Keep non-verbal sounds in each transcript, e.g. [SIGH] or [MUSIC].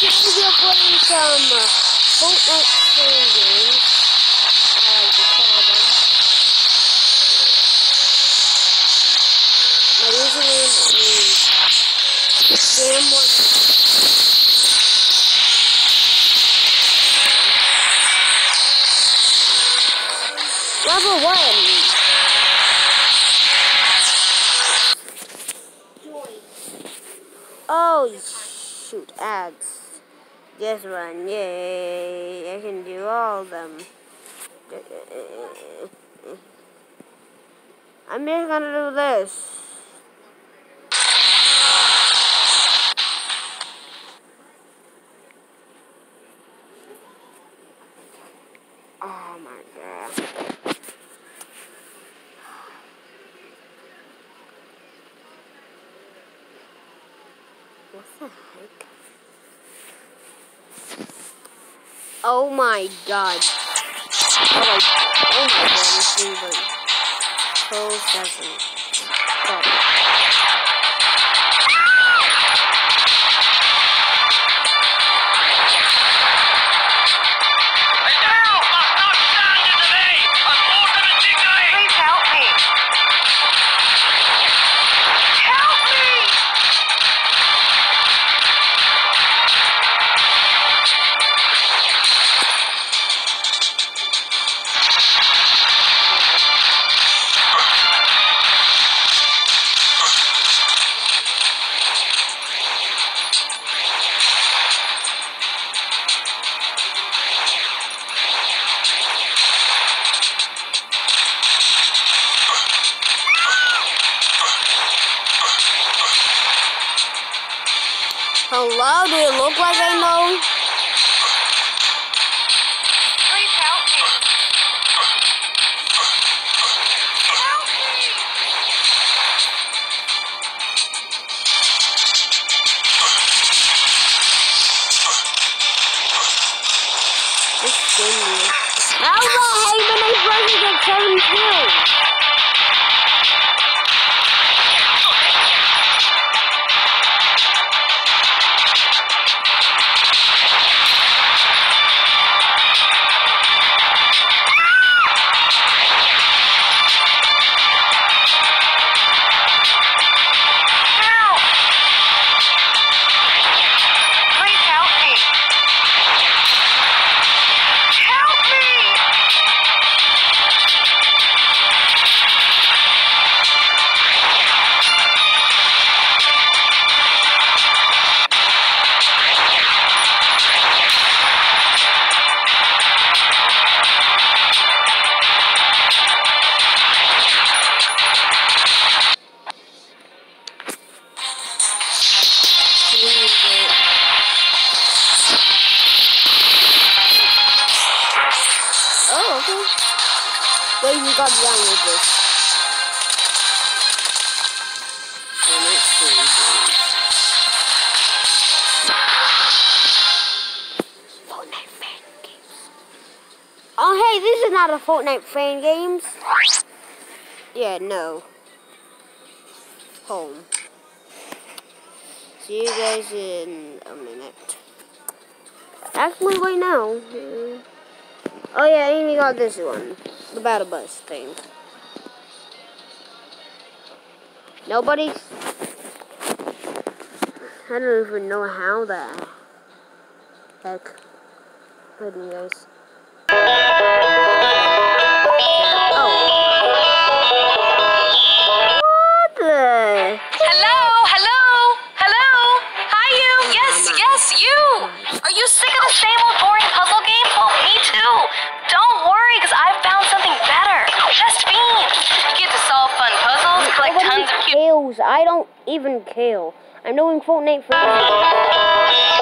Today we are playing some Fortnite fan games. Call them. My username is Sam1. Level 1. Oh, shoot, ads. Just run, yay. I can do all of them. I'm just gonna do this. Oh my god. What the heck? Oh my god. Oh my, oh my god, this thing like so doesn't stop. Look I know? You got down with this. Oh, hey, this is not a Fortnite fan games. Yeah, no. Home. See you guys in a minute. Actually, right now. Oh yeah, even got this one. The battle bus thing. Nobody. I don't even know how that. heck. On, guys. Don't even kill. I'm doing Fortnite for [LAUGHS]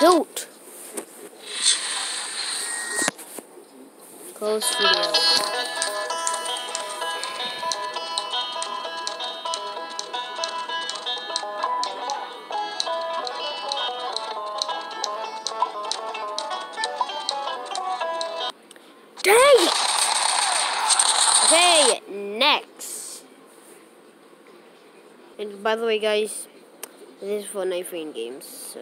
Shoot. Close video. Dang it! Okay, next. And by the way, guys, this is Fortnite free games. So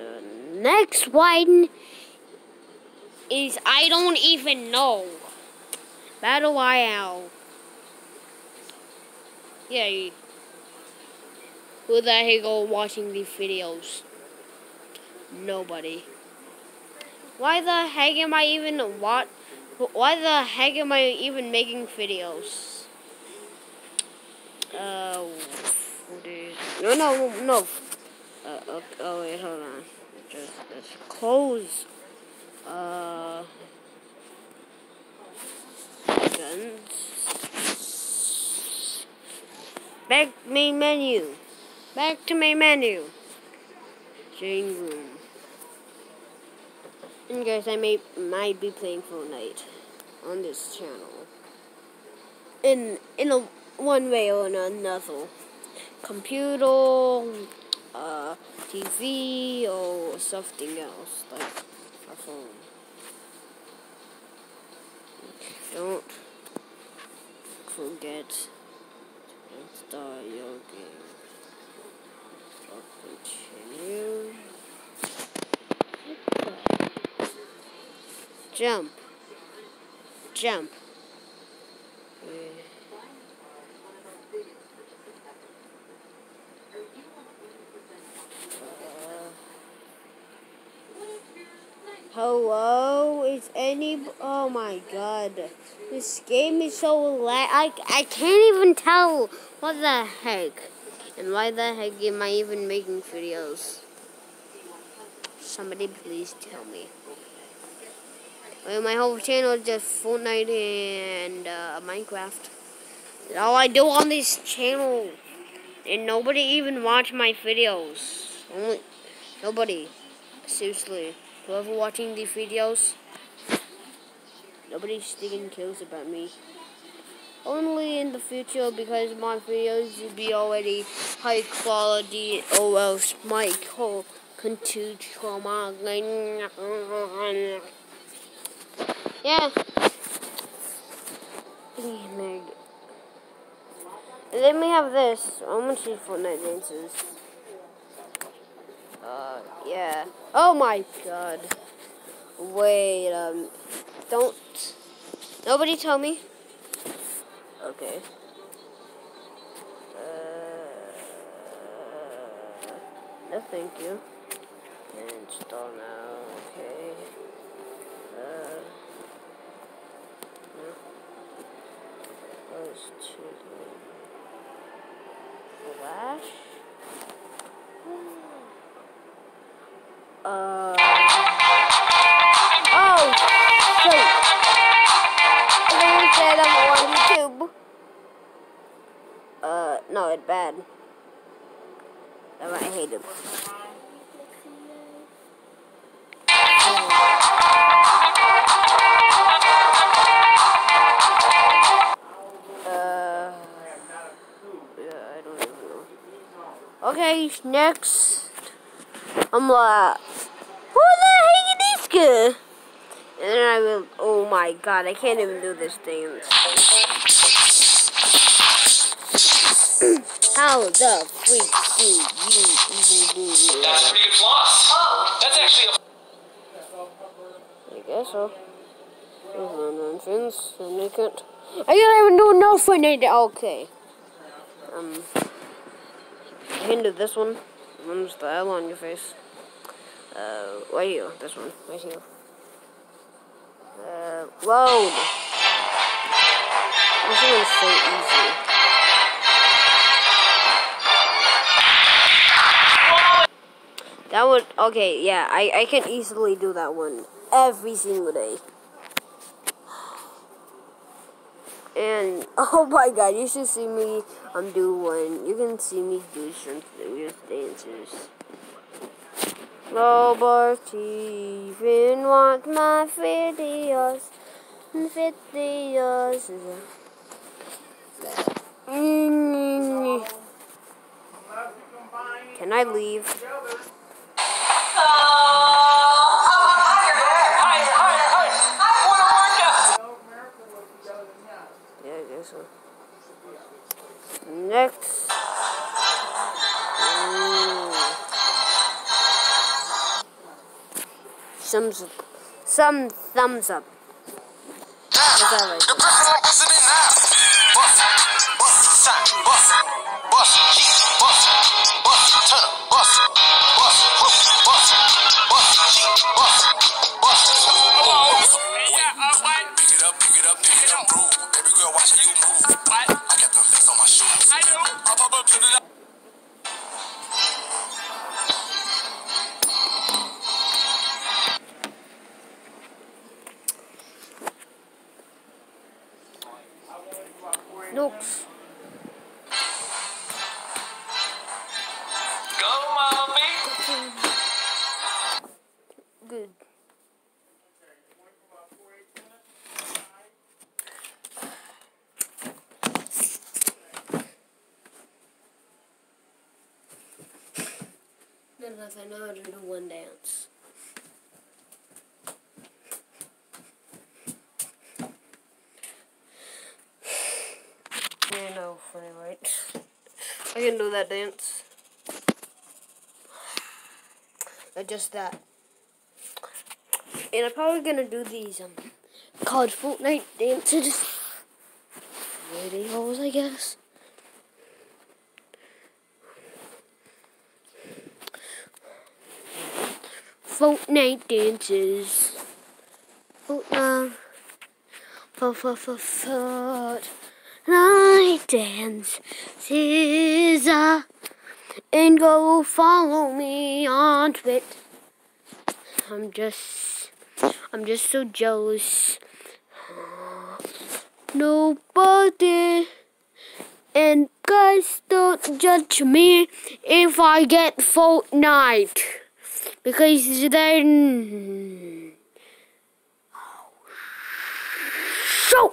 next one is I don't even know. Battle Royale. Yeah. Who the heck are watching these videos? Nobody. Why the heck am I even what? Why the heck am I even making videos? Uh, no, no, no. Uh, okay, oh wait, hold on. Just, just close. Uh, guns. Back main menu. Back to main menu. Change room. And guys, I may might be playing Fortnite on this channel. In in a one way or another. Computer, uh, TV, or something else like a phone. Don't forget to install your game. Continue. Jump. Jump. Hello, is any? Oh my God, this game is so lag. I I can't even tell what the heck, and why the heck am I even making videos? Somebody please tell me. Well, my whole channel is just Fortnite and uh, Minecraft. That's all I do on this channel, and nobody even watch my videos. Only nobody. Seriously, whoever watching these videos, nobody's sticking kills about me. Only in the future because my videos will be already high quality or else my call continue trauma. Yeah. Then we have this. I'm gonna see Fortnite dances. Yeah. Oh my god. Wait, um, don't. Nobody tell me. Okay. Uh, no, thank you. Install now. Okay. Uh, no. Goes to flash. Uh. Oh, shoot. Someone said I'm on YouTube. Uh, no, it's bad. I hate it. Uh. Okay, next. I'm like, who the heck is this guy? And then I will, oh my god, I can't even do this thing. How the freak do you even do That's this? pretty good floss. That's actually a I guess so. No nonsense, and make it. I can't even do no funny. Okay. Um, I can do this one. One's the L on your face. Uh, right here. This one. Right here. Uh, load. This one is so easy. That would okay, yeah, I, I can easily do that one every single day. And [LAUGHS] oh my god, you should see me um do one. You can see me do some weird dances. Robert even want my videos. Videos. Can I leave? Yeah, guess so. Next. Some, some thumbs up. What's that The there? person like this in it now. Bust, bust, bust, bust, bust, bust, 101 dance. You know, funny, right? I can do that dance. Not just that. And I'm probably gonna do these um called Fortnite dances videos, I guess. Fortnite dances. Fortnite. For for for Fortnite dances. Uh, and go follow me on Twitter. I'm just, I'm just so jealous. Nobody, and guys, don't judge me if I get Fortnite, because then, so.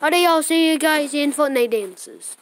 How y'all see you guys in Fortnite dances?